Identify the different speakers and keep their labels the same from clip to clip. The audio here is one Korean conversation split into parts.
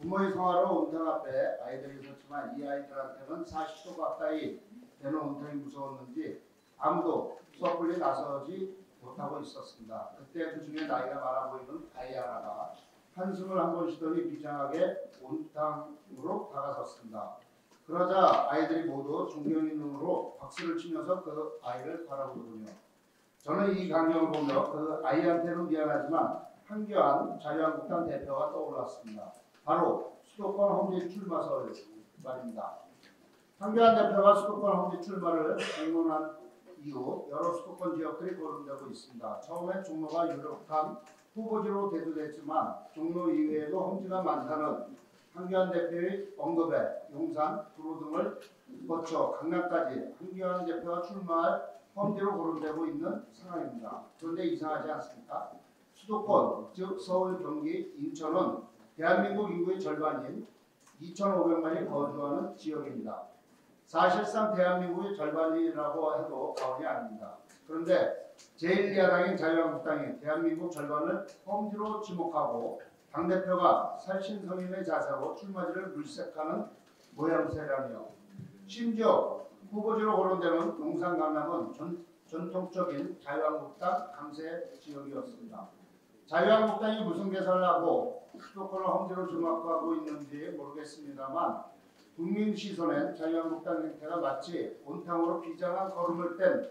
Speaker 1: 부모의 성화로 온탕 앞에 아이들이 섰지만 이 아이들한테는 40도 가까이 되는 온탕이 무서웠는지 아무도 섣불리 나서지 못하고 있었습니다. 그때 그 중에 나이가 많아 보이는 아이 하나가 한숨을 한 번 쉬더니 비장하게 온탕으로 다가섰습니다. 그러자 아이들이 모두 존경의 눈으로 박수를 치면서 그 아이를 바라보더군요. 저는 이 광경을 보며 그 아이한테는 미안하지만 한교안 자유한국당 대표가 떠올랐습니다. 바로 수도권 험지 출마설 말입니다. 한교안 대표가 수도권 험지 출마를 공론한 이후 여러 수도권 지역들이 거론되고 있습니다. 처음엔 종로가 유력한 후보지로 대두됐지만 종로 이외에도 험지가 많다는 한교안 대표의 언급에 용산, 구로 등을 거쳐 강남까지 한교안 대표가 출마할 험지로 거론되고 있는 상황입니다. 그런데 이상하지 않습니까? 수도권, 즉 서울, 경기, 인천은 대한민국 인구의 절반인 2,500만이 거주하는 지역입니다. 사실상 대한민국의 절반이라고 해도 과언이 아닙니다. 그런데 제1야당인 자유한국당이 대한민국 절반을 험지로 지목하고 당대표가 살신성인의 자세로 출마지를 물색하는 모양새라며 심지어 후보지로 거론되는 용산 강남은 전, 전통적인 자유한국당 강세 지역이었습니다. 자유한국당이 무슨 계산을 하고 수도권을 험지로 지목하고 있는지 모르겠습니다만 국민 시선엔 자유한국당 행태가 마치 온탕으로 비장한 걸음을 뗀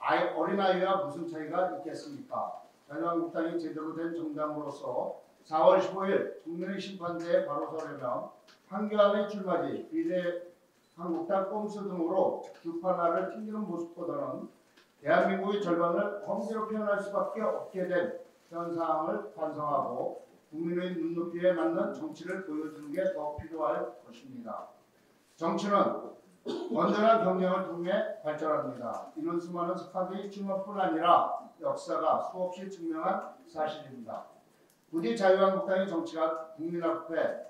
Speaker 1: 아이, 어린아이와 무슨 차이가 있겠습니까? 자유한국당이 제대로 된 정당으로서 4월 15일 국민의 심판대에 바로 서려면 한교안의 출마지 비례 한국당 꼼수 등으로 주판화를 튕기는 모습보다는 대한민국의 절반을 험지로 표현할 수밖에 없게 된 현상을 반성하고 국민의 눈높이에 맞는 정치를 보여주는 게 더 필요할 것입니다. 정치는 온전한 경쟁을 통해 발전합니다. 이는 수많은 석학의 증언뿐 아니라 역사가 수없이 증명한 사실입니다. 부디 자유한국당의 정치가 국민 앞에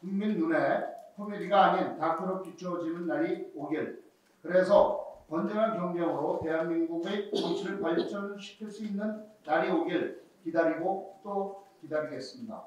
Speaker 1: 국민 눈에 코미디가 아닌 다큐로 비추어지는 날이 오길 그래서 건전한 경쟁으로 대한민국의 정치를 발전시킬 수 있는 날이 오길 기다리고 또 기다리겠습니다.